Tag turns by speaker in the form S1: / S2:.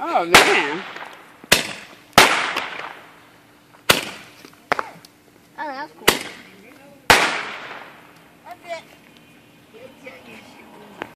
S1: Oh, man.
S2: Oh, that's cool.